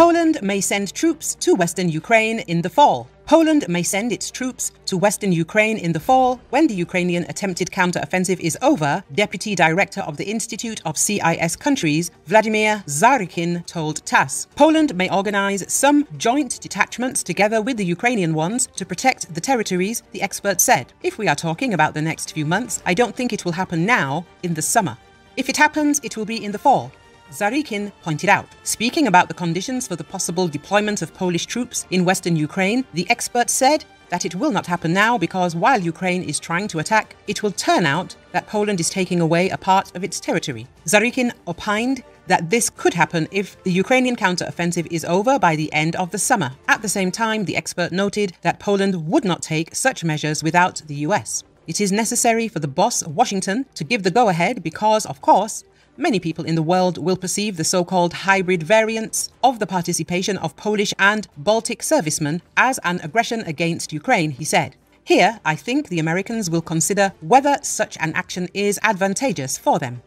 Poland may send troops to western Ukraine in the fall. Poland may send its troops to western Ukraine in the fall when the Ukrainian attempted counter-offensive is over, Deputy Director of the Institute of CIS Countries, Vladimir Zharikhin, told TASS. Poland may organize some joint detachments together with the Ukrainian ones to protect the territories, the expert said. If we are talking about the next few months, I don't think it will happen now, in the summer. If it happens, it will be in the fall. Zharikhin pointed out. Speaking about the conditions for the possible deployment of Polish troops in western Ukraine, the expert said that it will not happen now because while Ukraine is trying to attack, it will turn out that Poland is taking away a part of its territory. Zharikhin opined that this could happen if the Ukrainian counter-offensive is over by the end of the summer. At the same time, the expert noted that Poland would not take such measures without the US. It is necessary for the boss, Washington, to give the go-ahead because, of course, many people in the world will perceive the so-called hybrid variants of the participation of Polish and Baltic servicemen as an aggression against Ukraine, he said. Here, I think the Americans will consider whether such an action is advantageous for them.